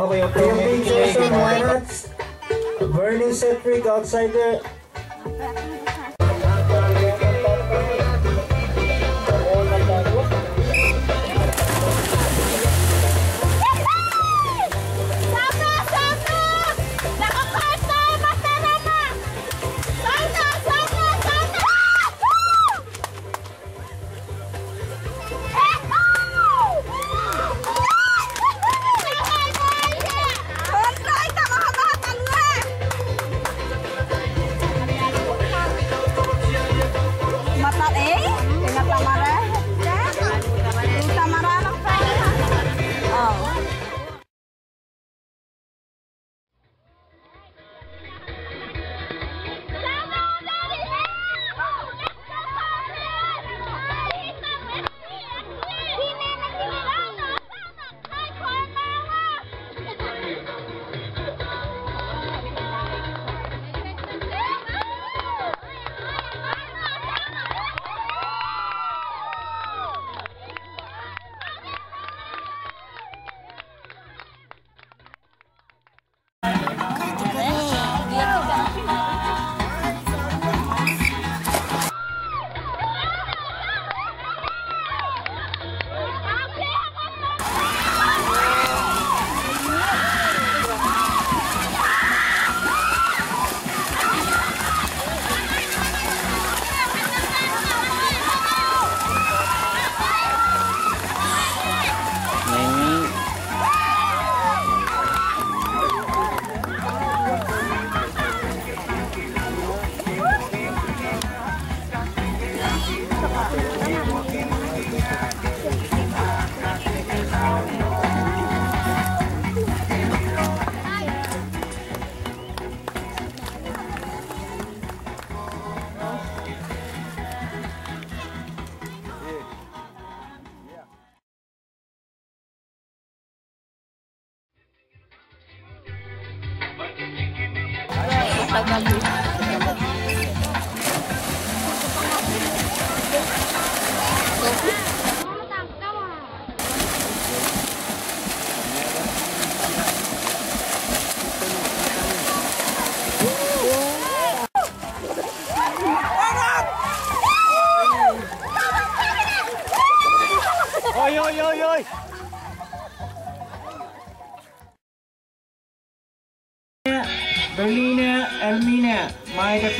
Okay, okay. Camping session, why not? Vernon Cetric, outsider,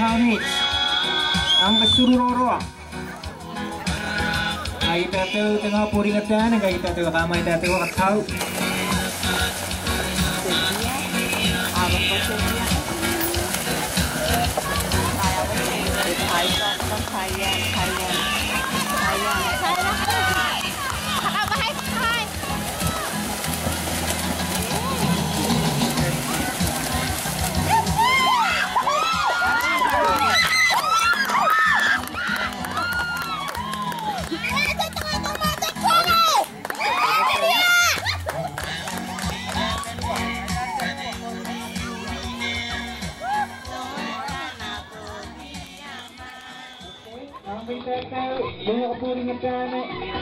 Sani. Ang kesururoro Kaita tu tengah puri ngedan Kaita tu kamai datu wakau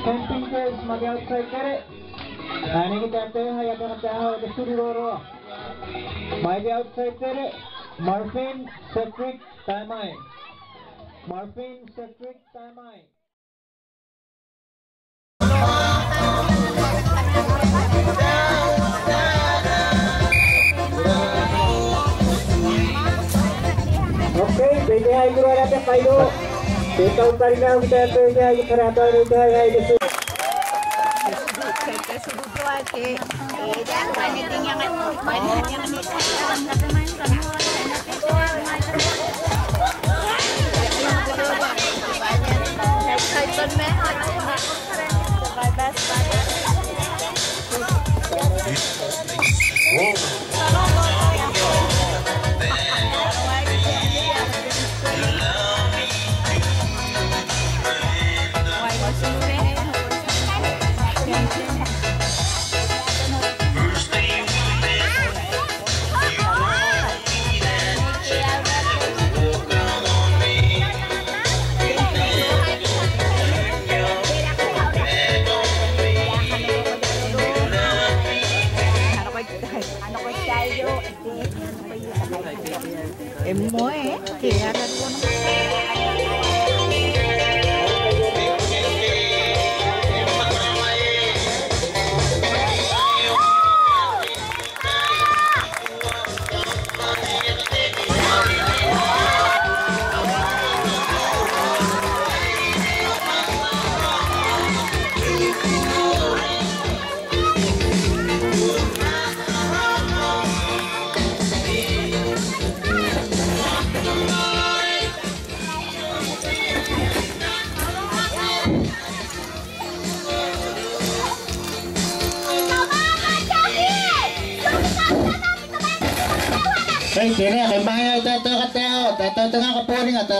campingnya sebagai striker nah ini kita tahu ya karena tahu ada suri roro sebagai outsider Marvin Cedric Tamai Marvin Cedric Tamai Oke, BDH itu ada apa itu? Kita utarinya kita BDH kita ada BDH itu lagi. Whoa.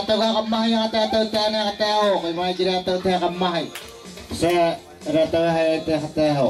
atau kakamahay ang atatawag tayo ng katao. Kay mga ginatawag sa ratawag tayo katao.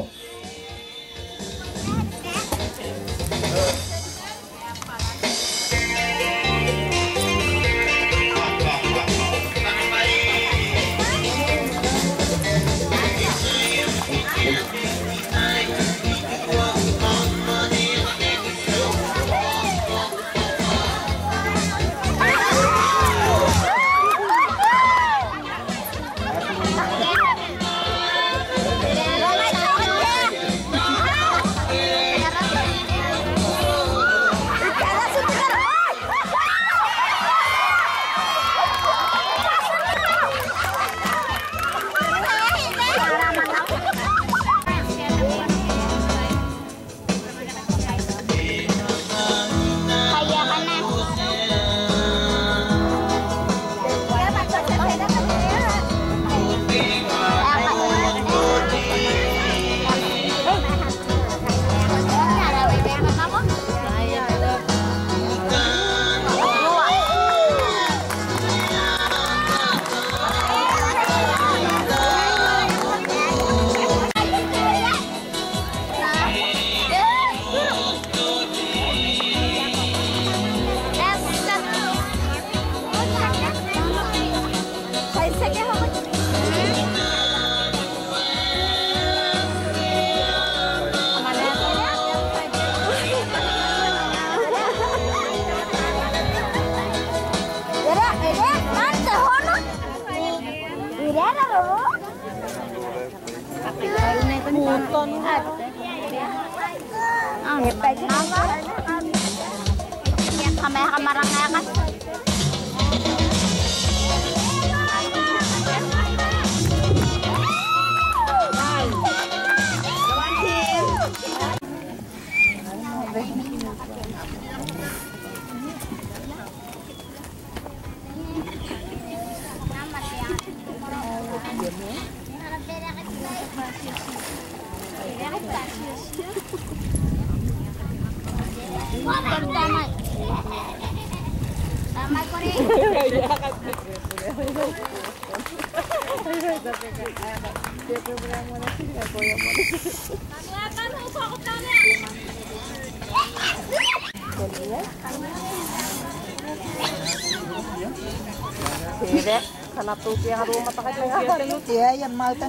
tan mal,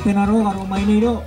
Campeonato Bárbaro Maineiro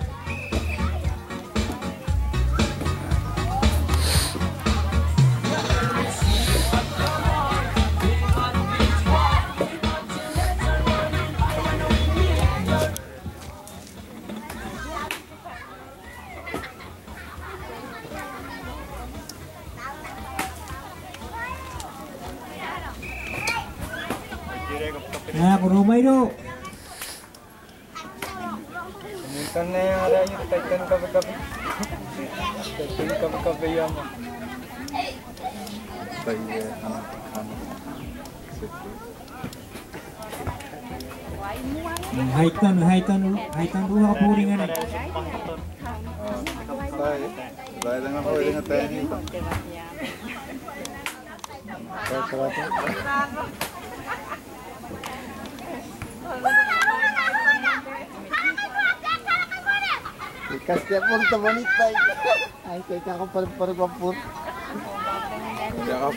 Pode, pode igual puro. Igual.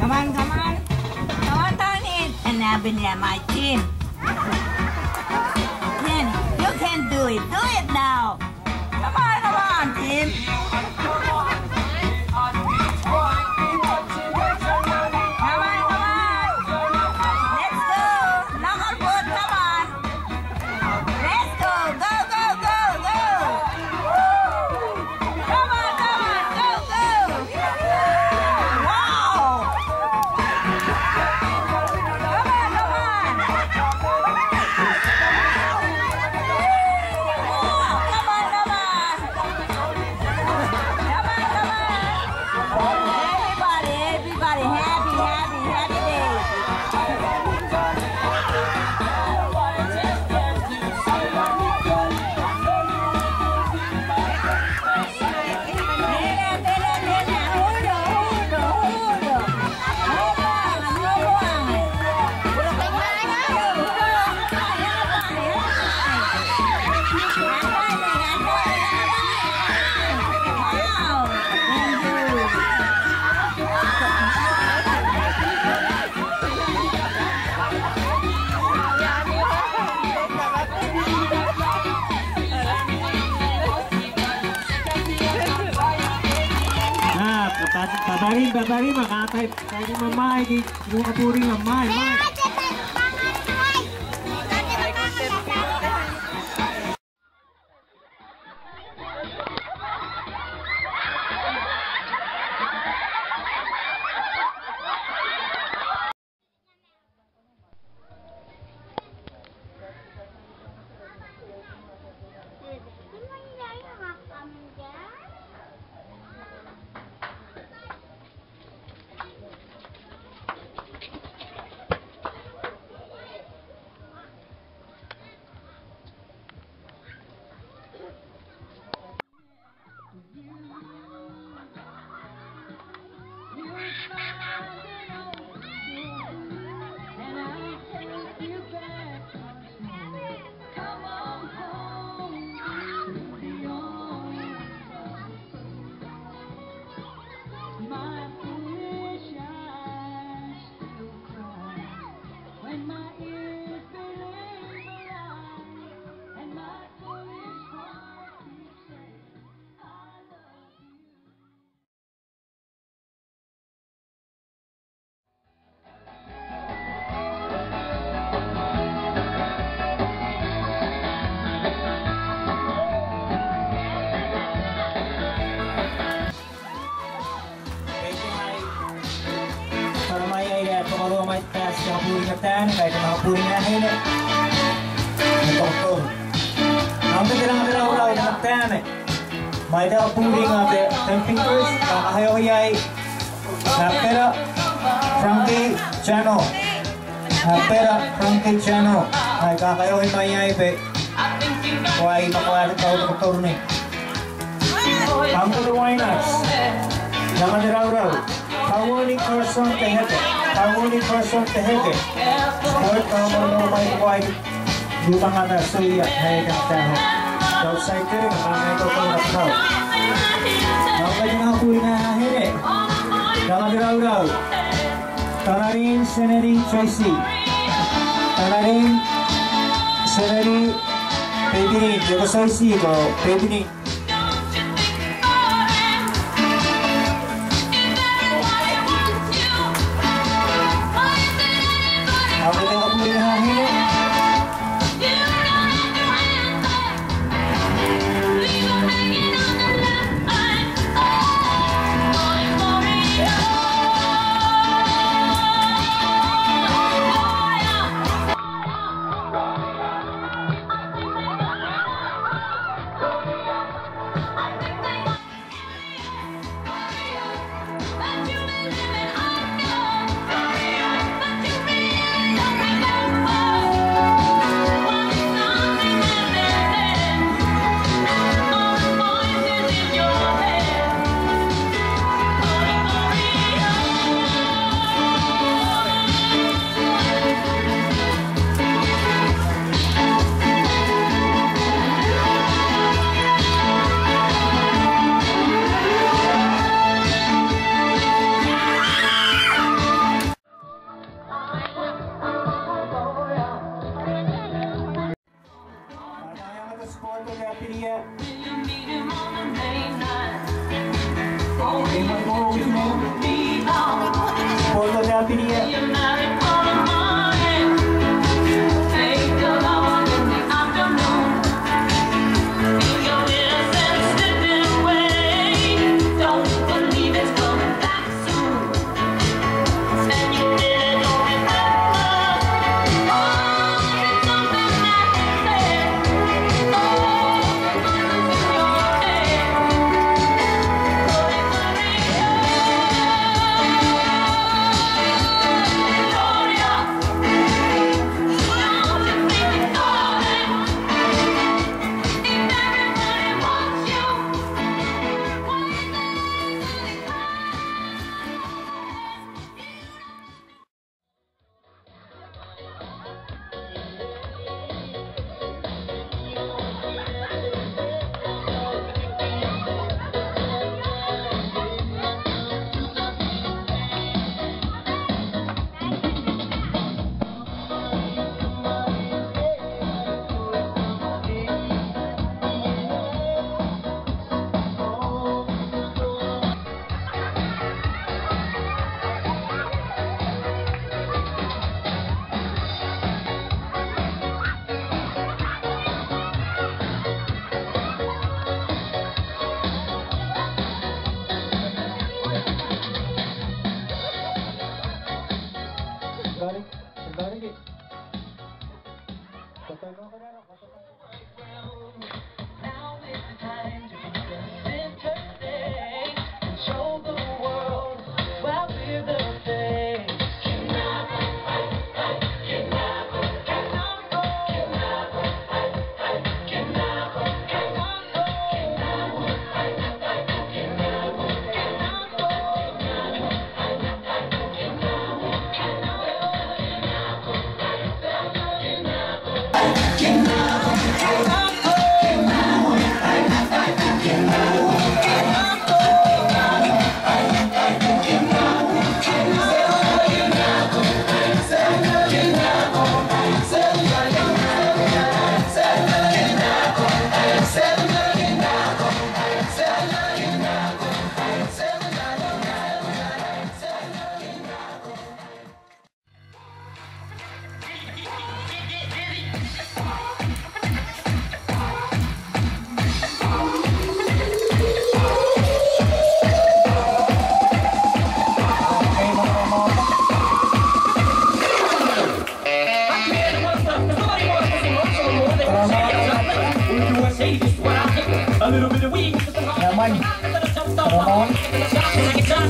Come on, come on. Come on, Tony! it. And I've been at my team. Then you can do it. Do it now. Come on, come on, team. แบบนี้มาหาไปไปมาไม้ดีรู้กระปูริมาไม้ไม่ I now booting of the 10 fingers, Kakahayoyay, Hapera, ah, Frankie Chano, ah, Hapera, Frankie Chano, ay Kakahayoy Mayay, Pe, Kuwai, Makuwari, Tawag, Kuturni, Pangkulo Wainas, Naman Raw Raw, Kawuni Person Tehete, Kawuni Person Tehete, Sport Kamar Nomay Kuwai, Dumangan na Suya, Mayay Kang Tahong, Gak usah ikir, gak pakai koko nakal Gak usah ikir aku ina akhirnya Dalam dirau-rau Tanarin, Seneri, Tracy Tanarin, Seneri, Baby Rin, Joko Tracy, Baby Rin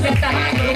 de tamaño.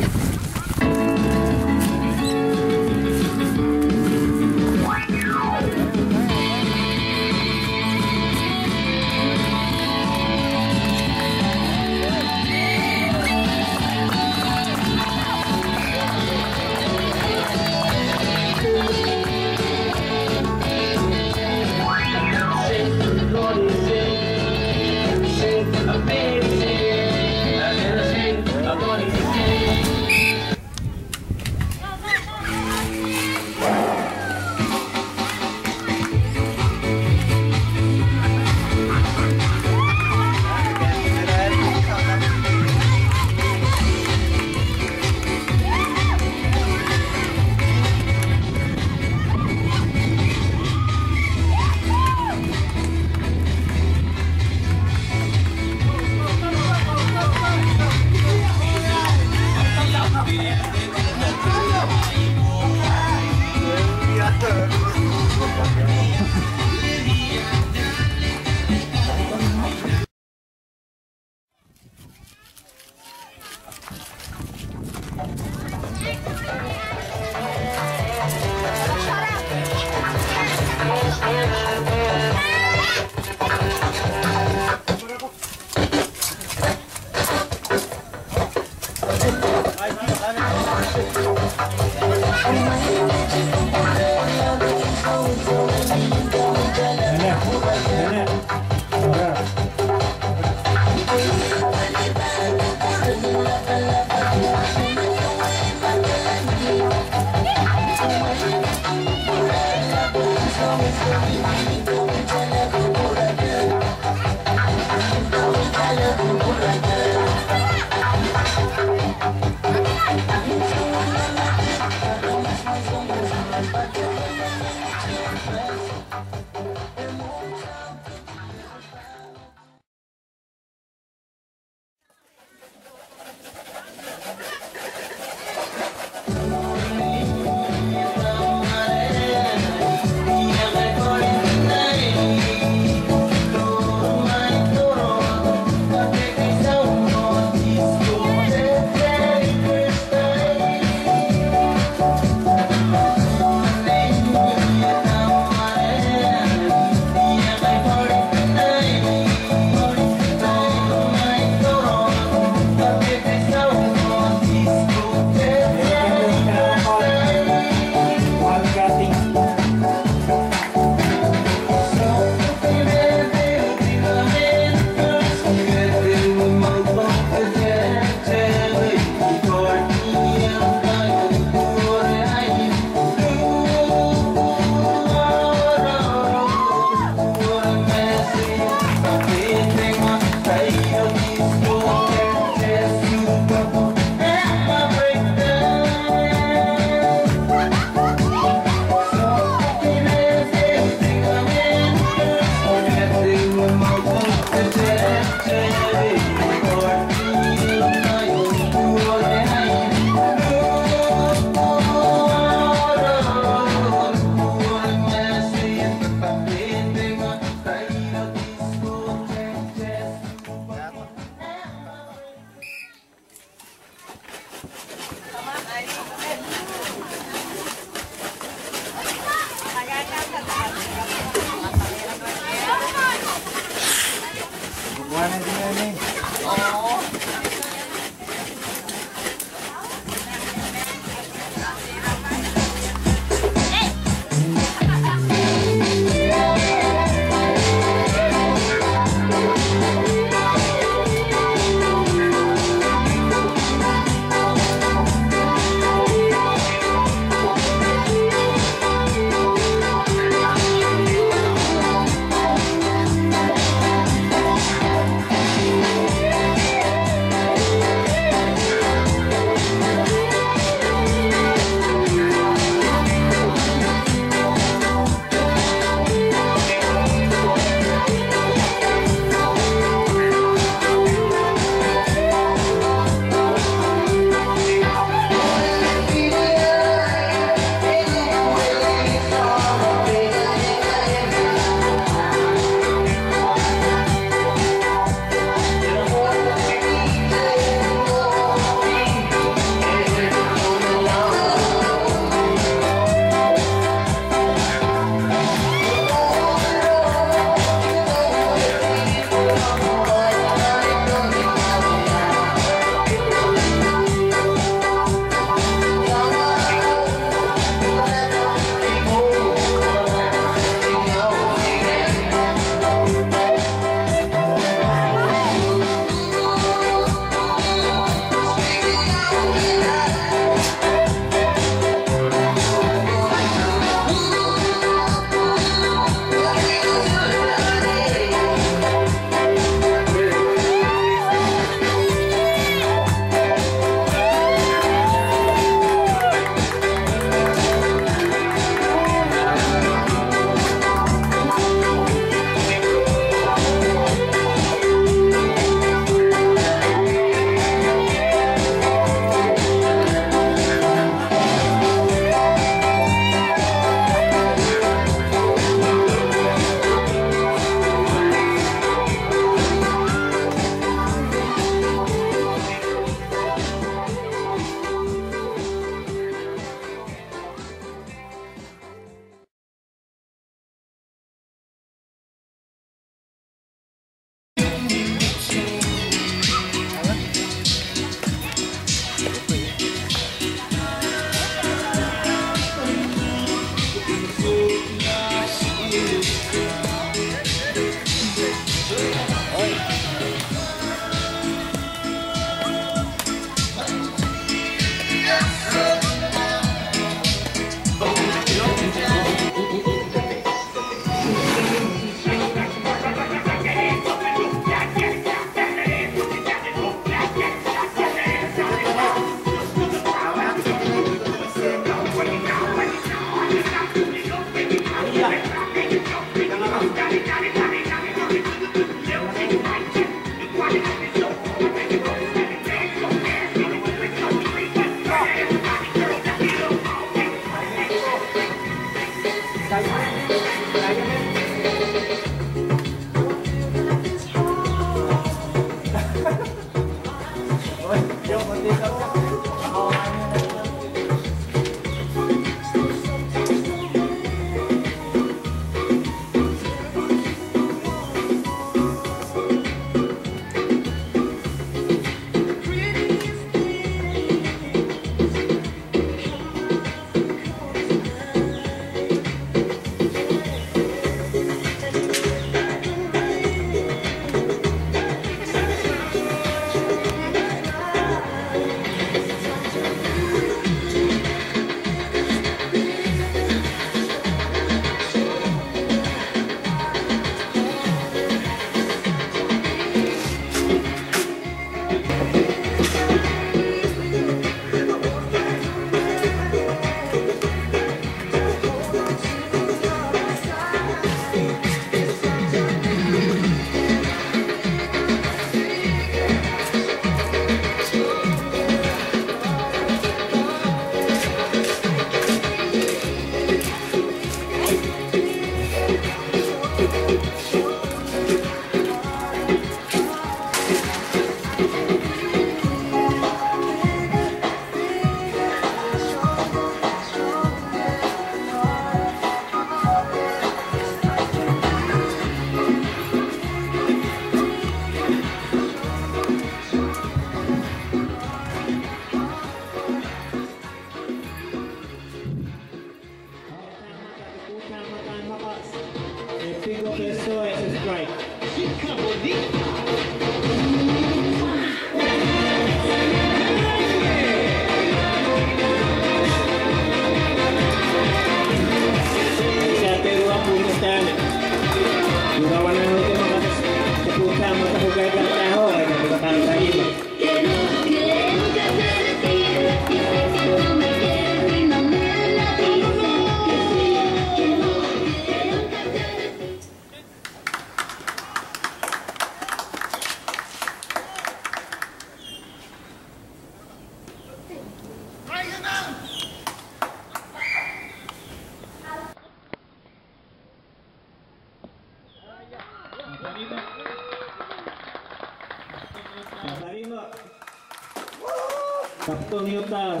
Sakto niyo ta.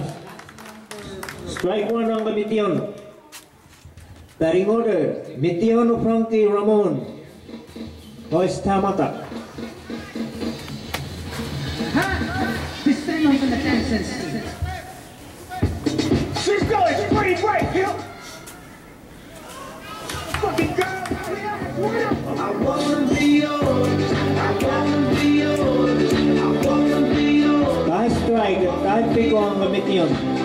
Strike one ang Mitiono. Batting order, Mitiono Frankie Ramon. Voice Tamata. This time I'm going to dance and sing. americano.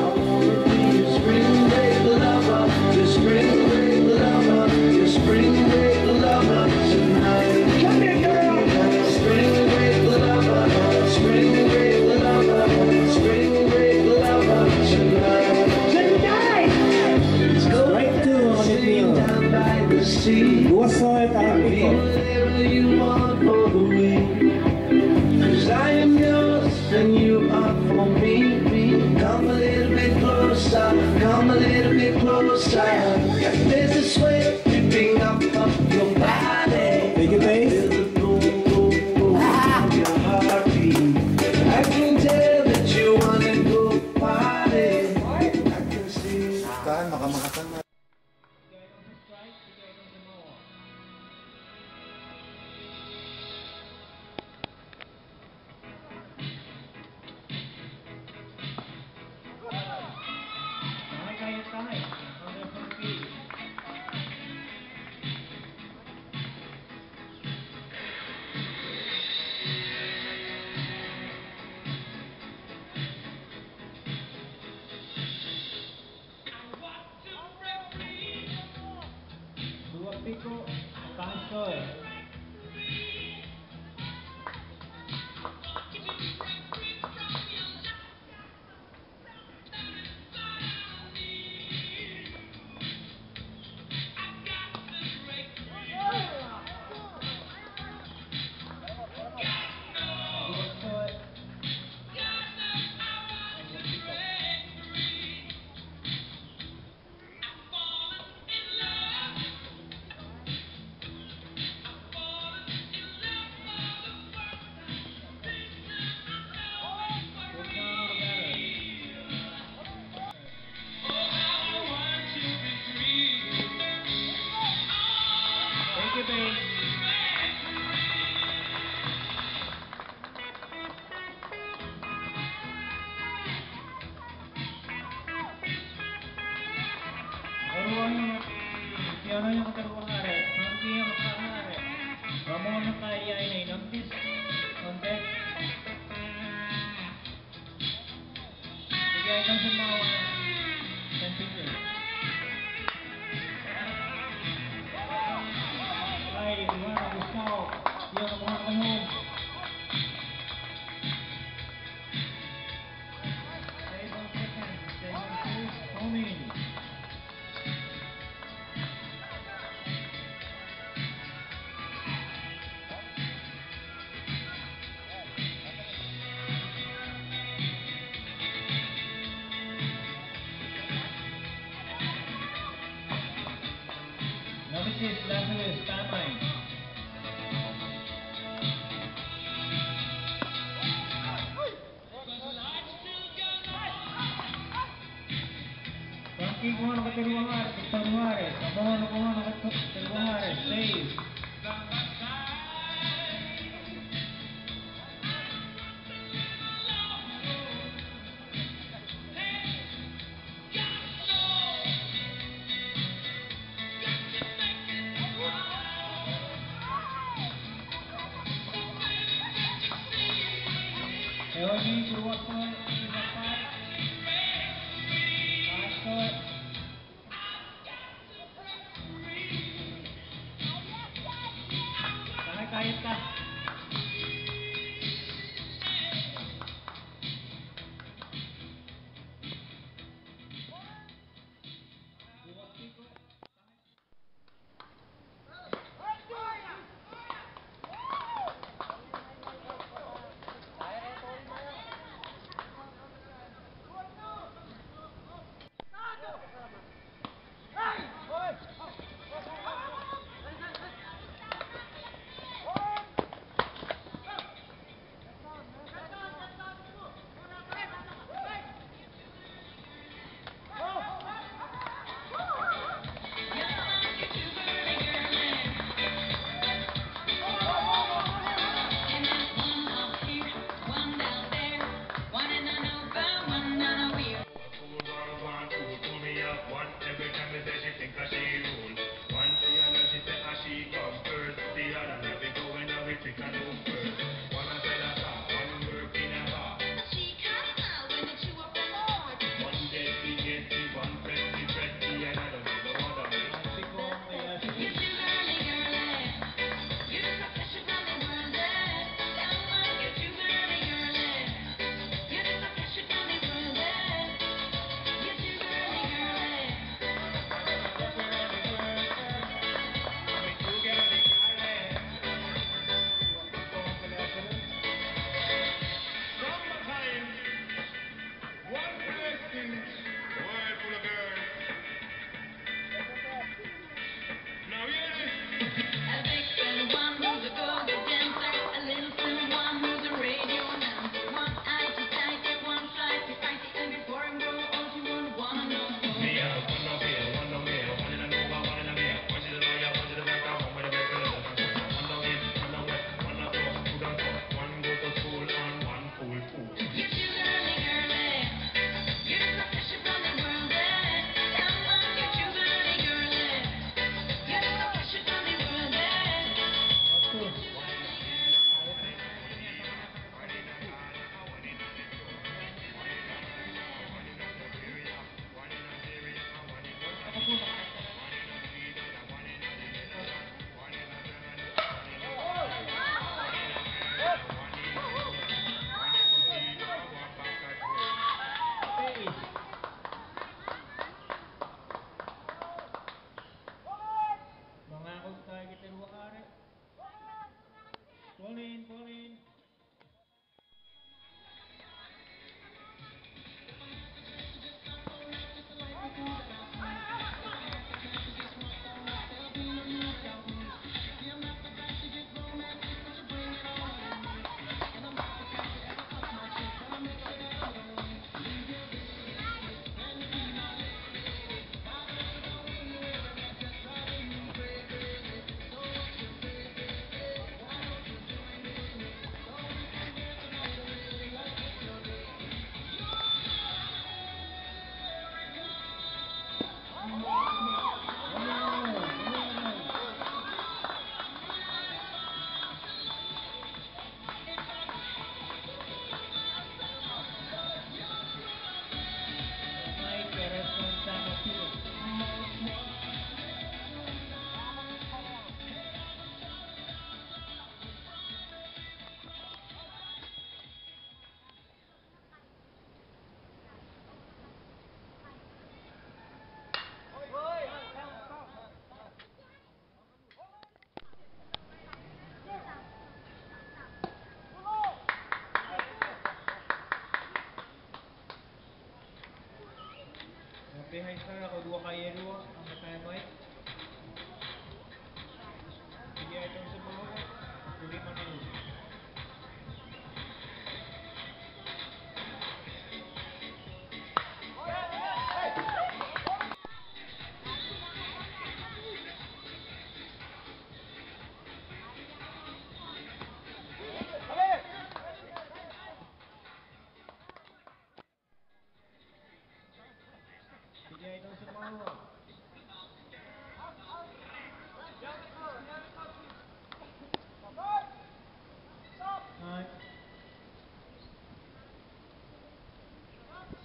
وقد وخيروها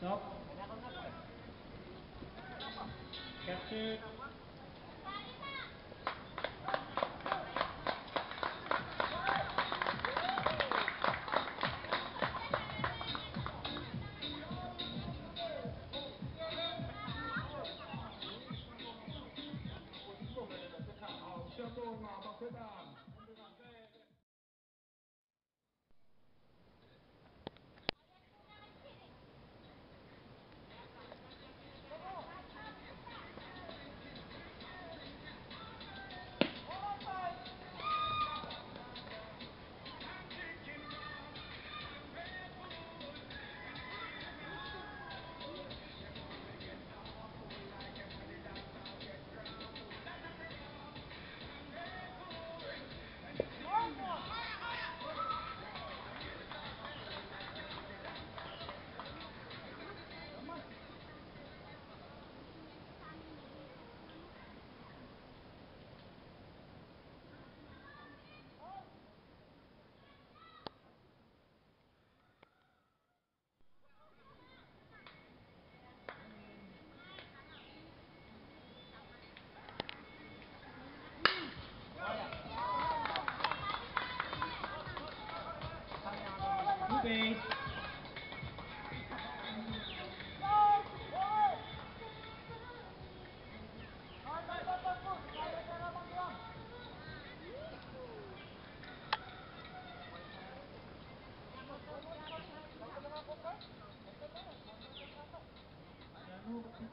Stop. Capture.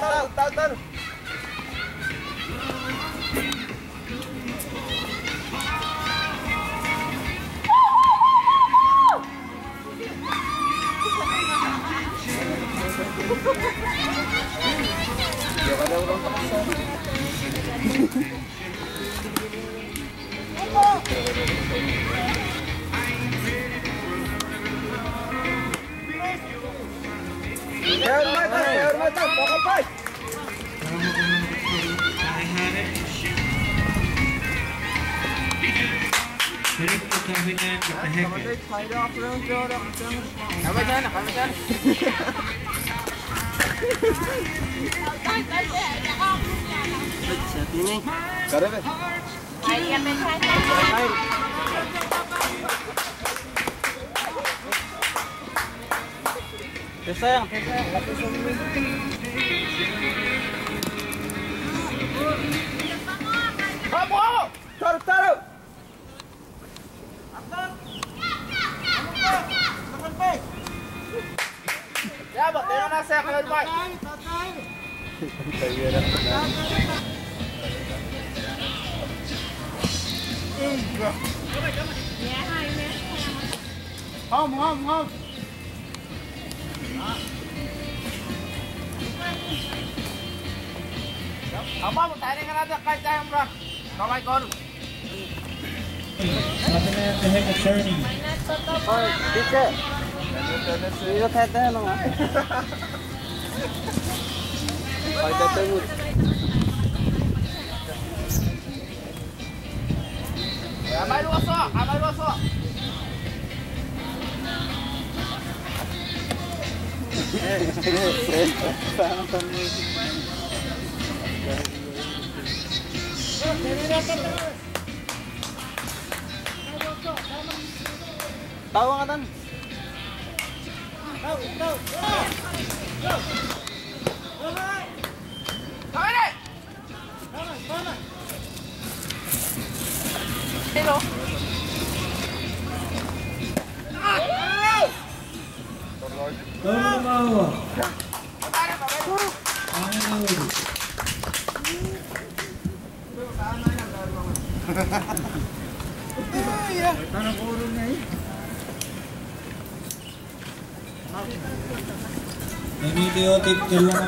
Tá dá dano. Tip.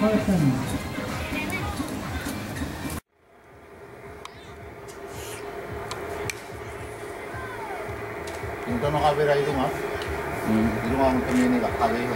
person. 人との壁がいるます。うん。いるまの組にが壁を。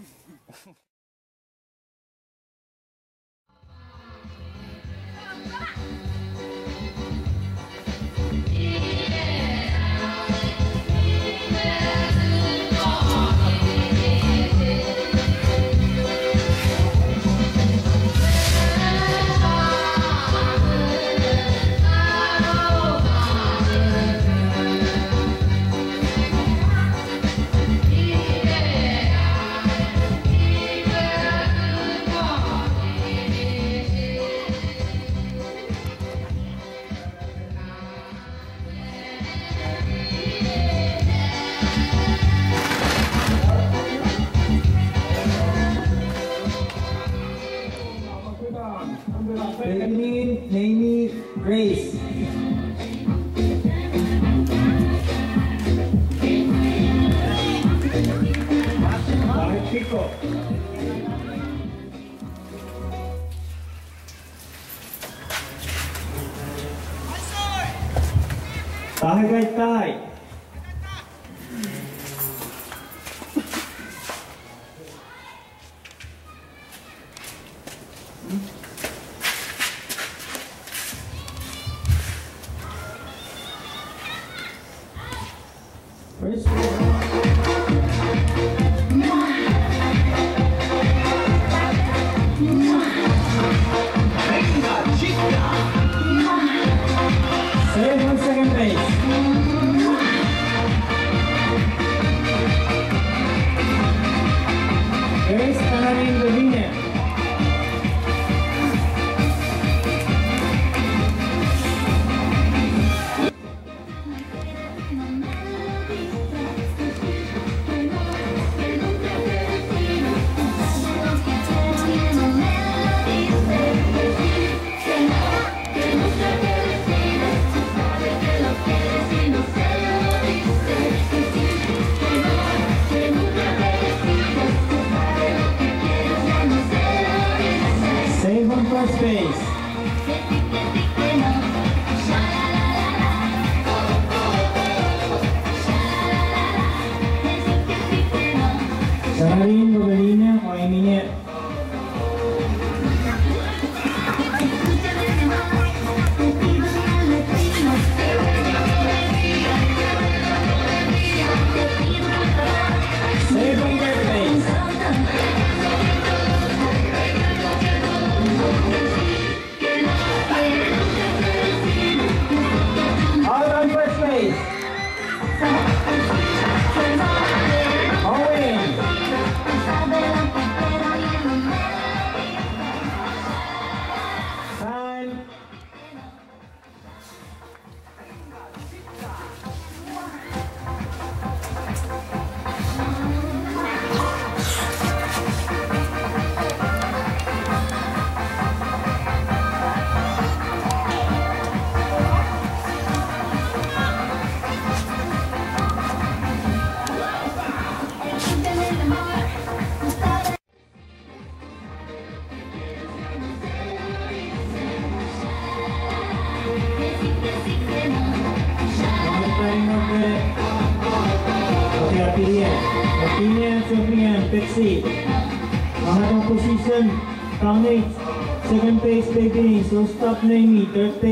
अपने metre से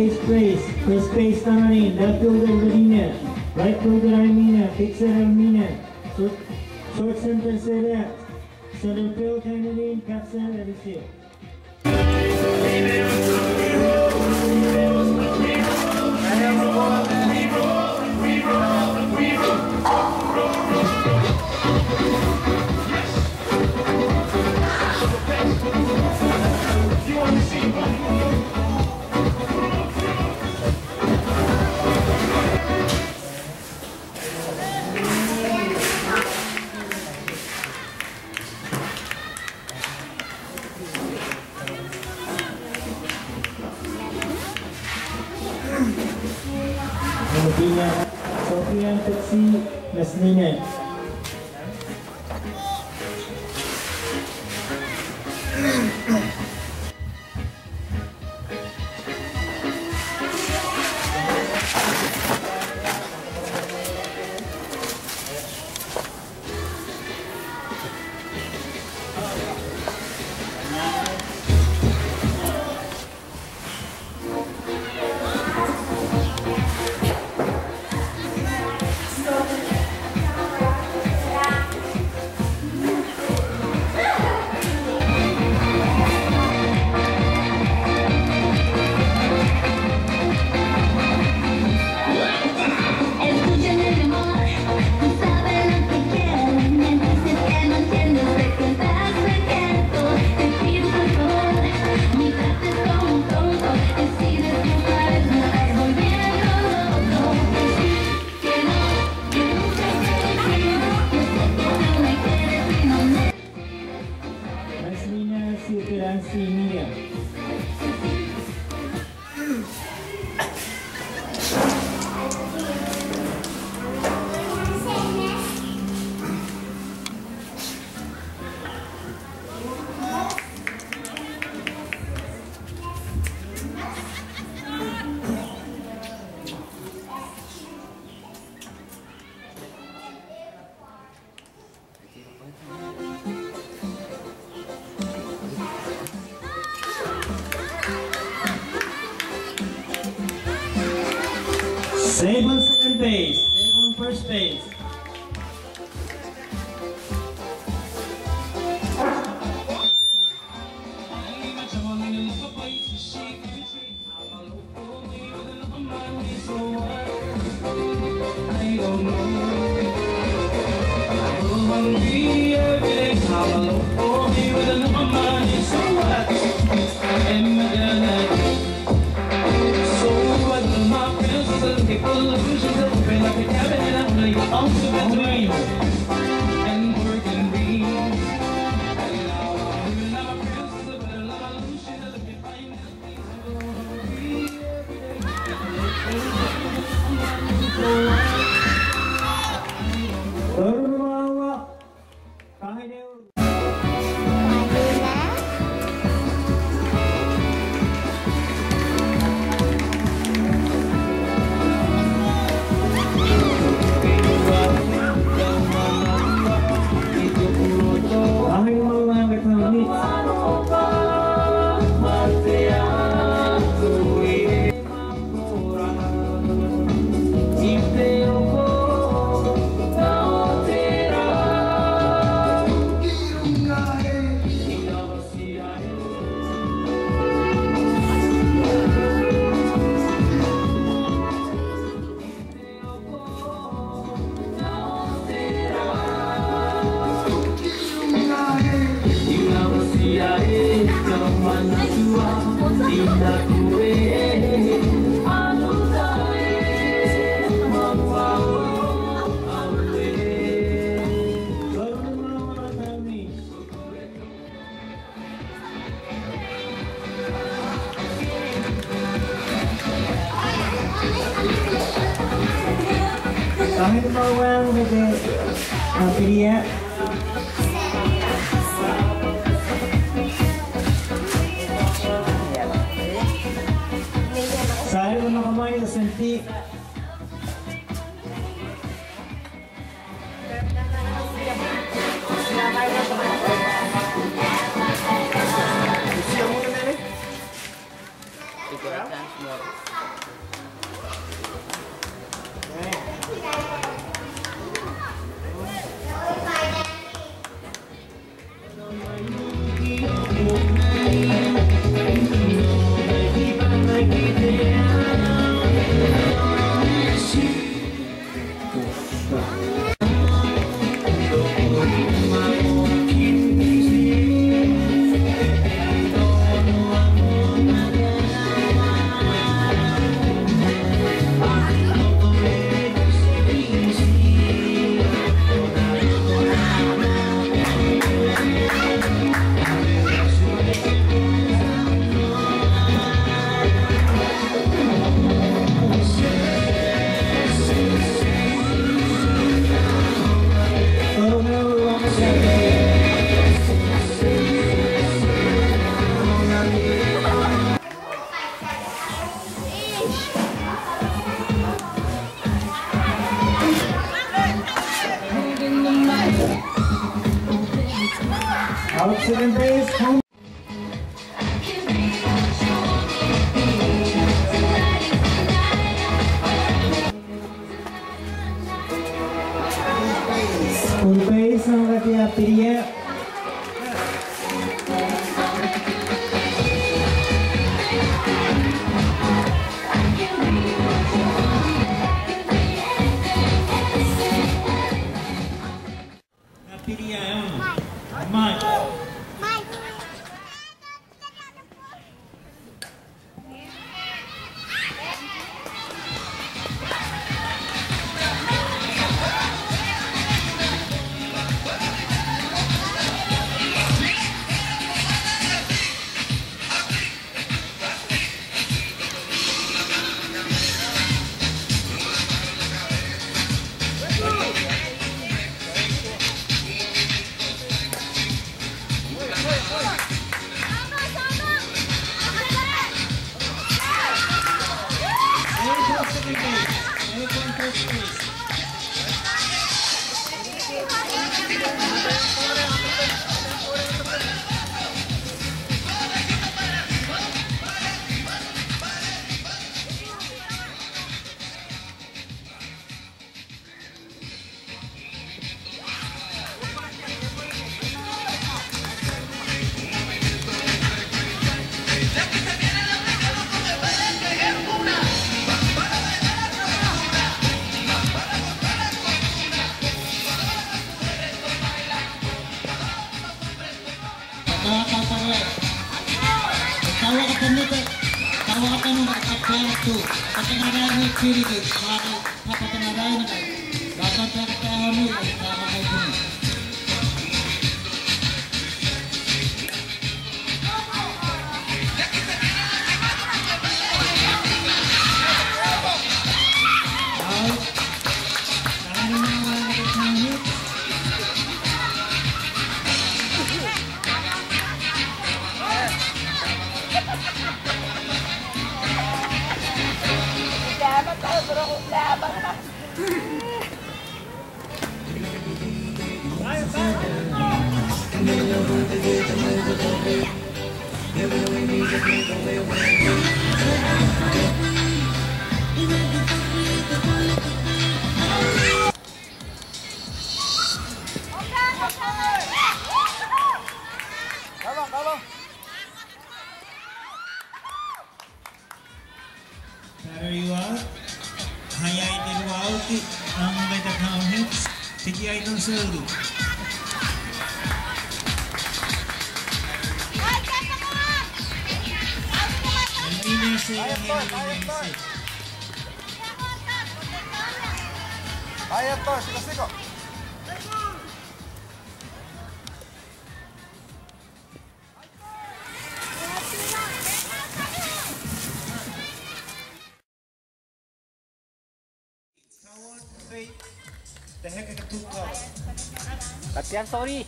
We are Thank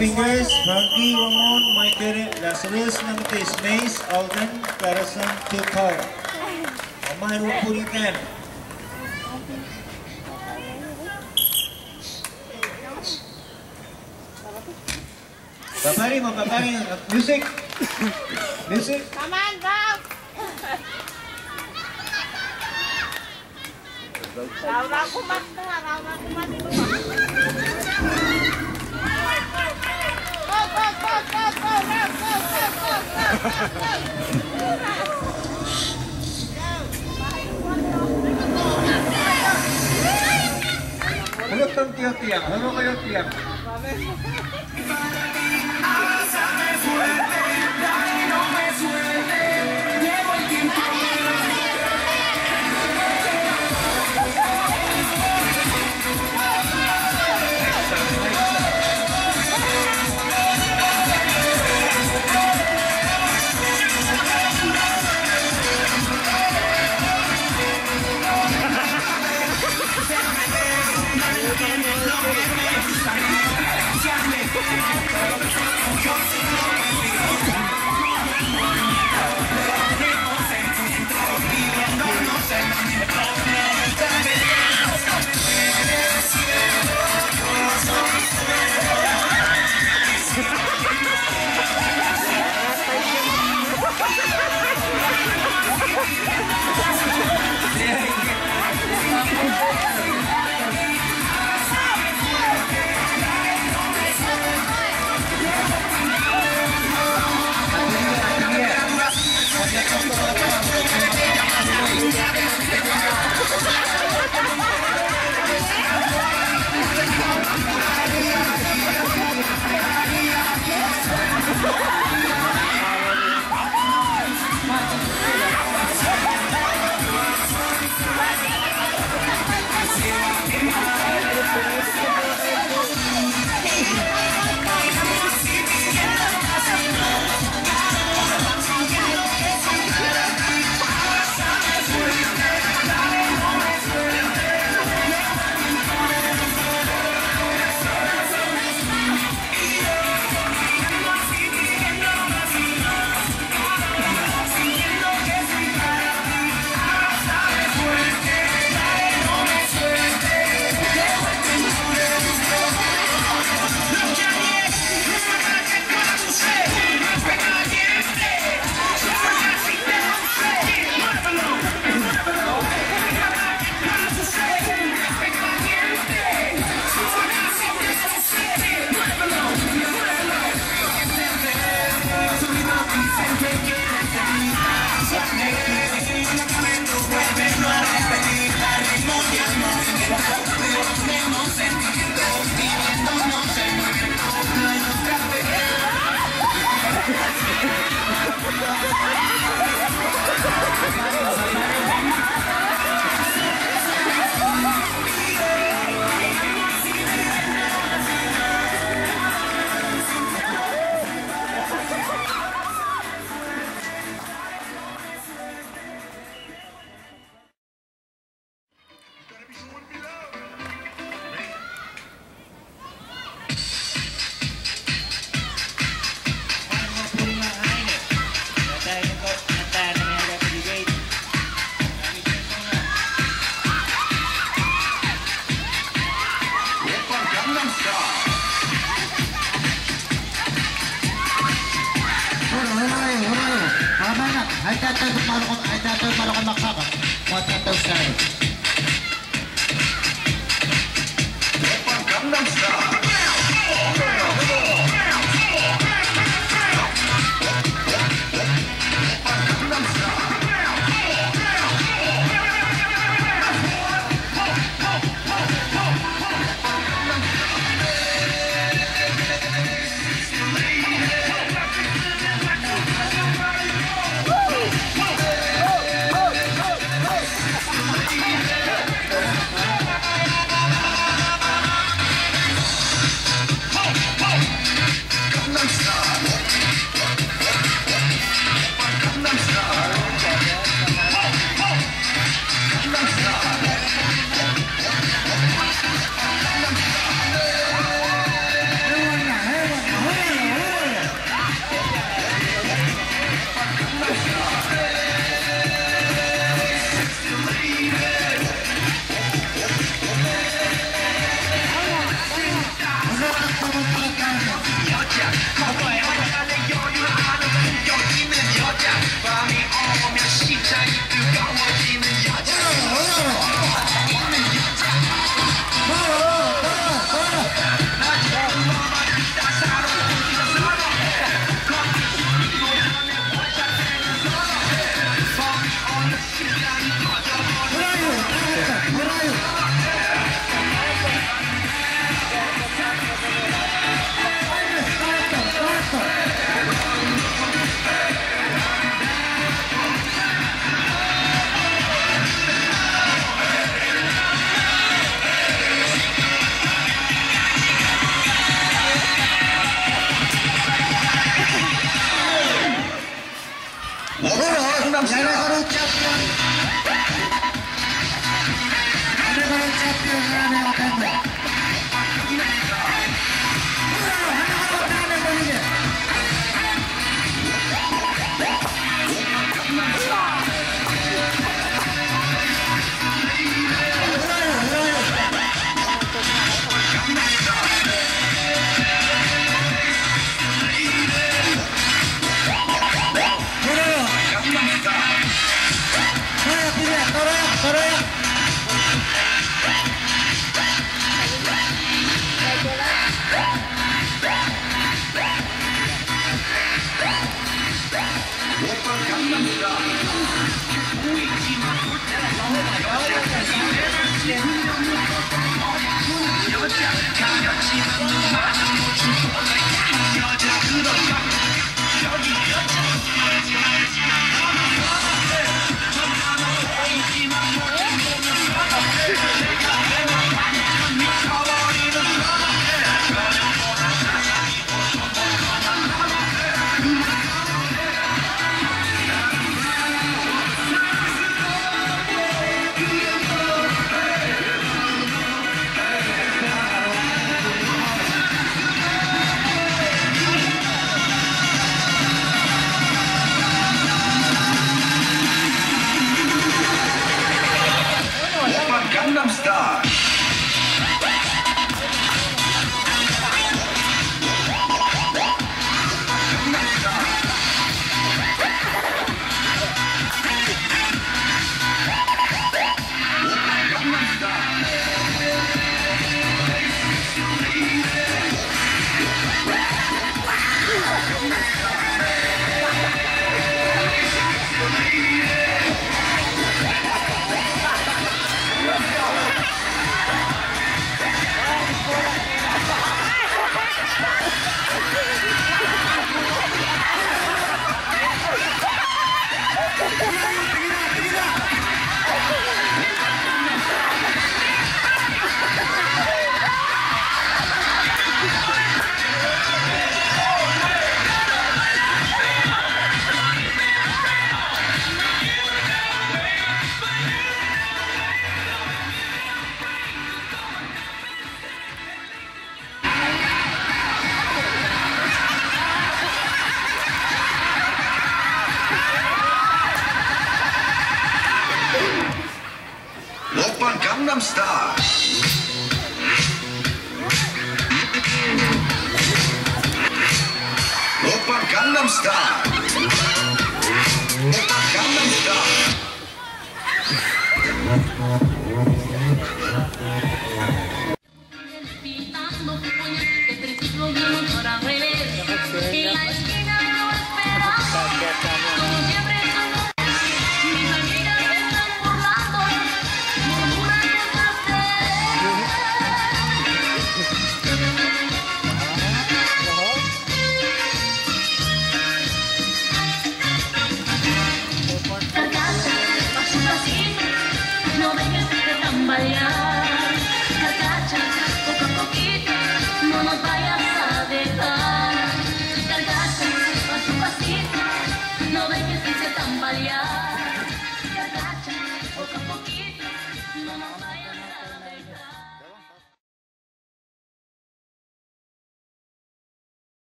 you, fingers, Rangi, Ramon, Michael, Lazarus, Namitis, Mace, Alden, Garrison, Tuthar. Amai Rupuri 10. Papari, Babari, papari, music. Music. Mamai. Ano itong tiyak-tiyak? Ano kayo?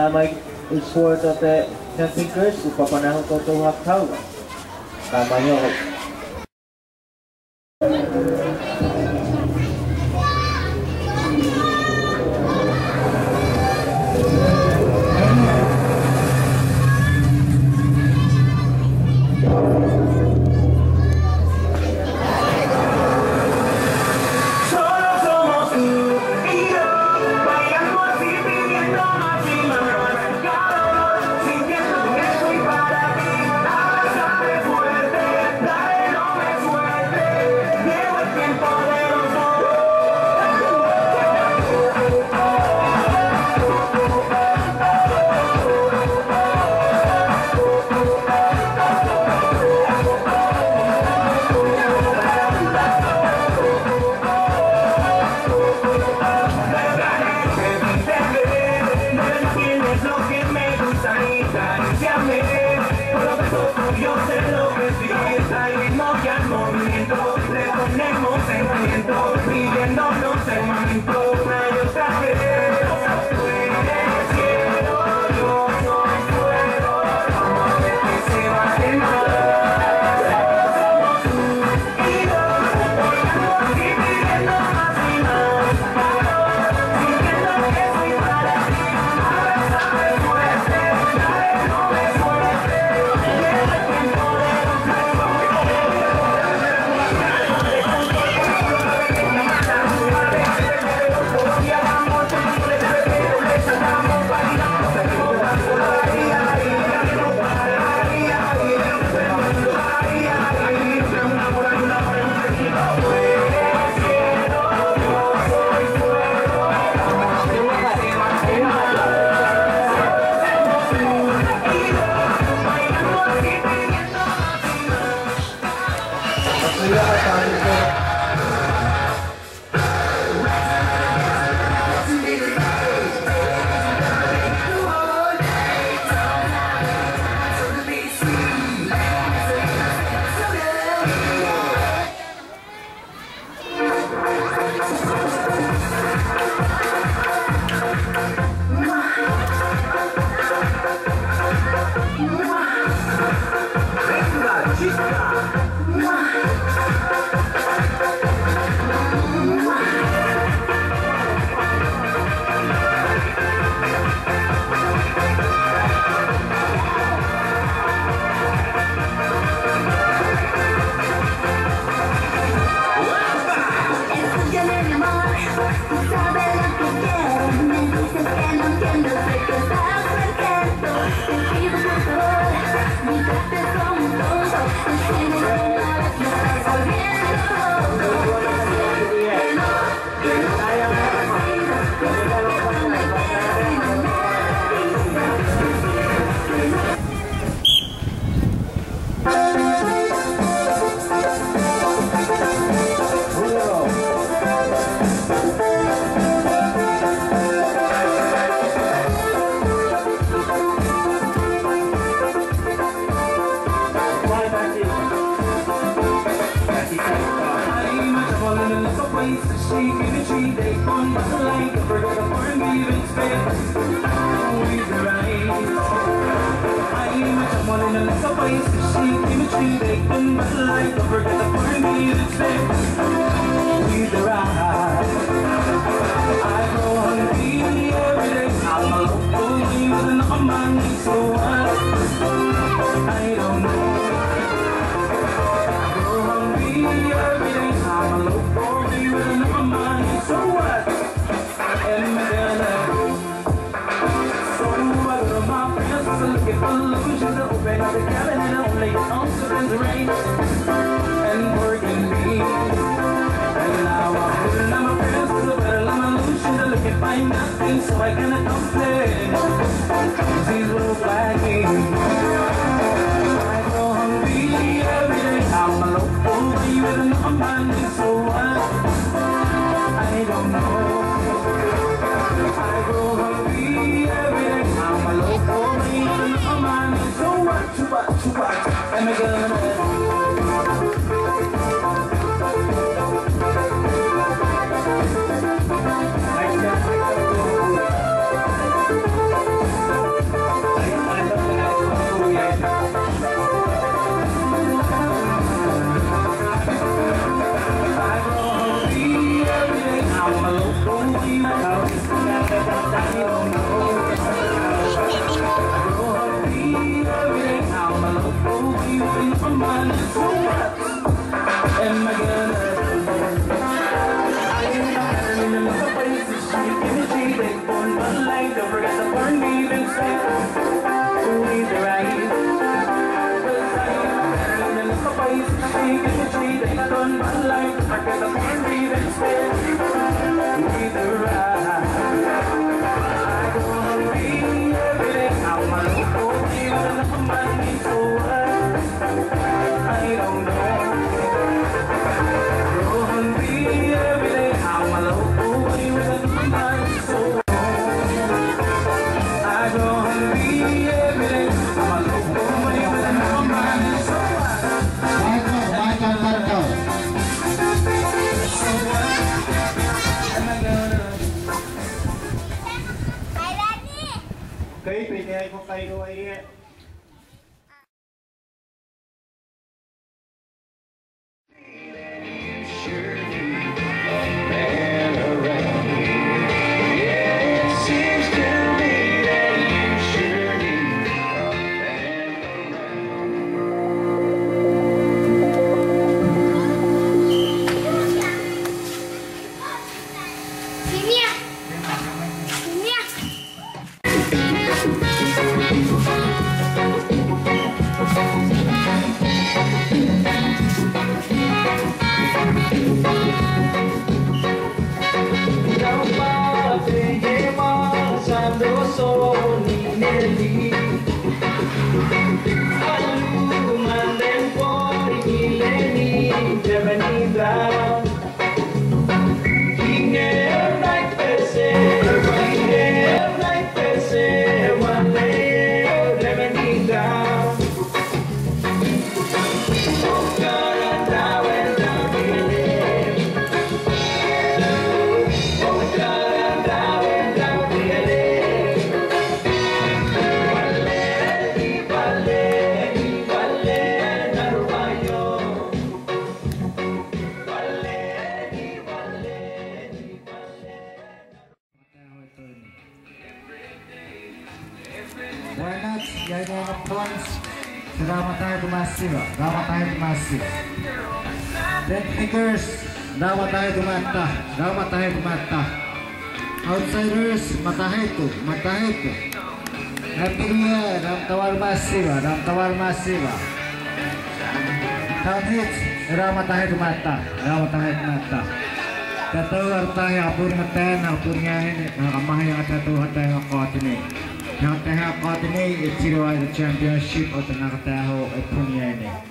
Tama'y sword of the Tempting Curse, upapanahon ko itong haptawa. Tama niyo, Gracias. kasih Pak. Ramah Ramatahir Mata. Ramatahir Mata. Tatu harta yang apur ngeten apurnya ini. Nah, Kamah yang ada tuh harta yang kot ini. Yang teh kot ini itu adalah Championship Atau negara itu punya ini.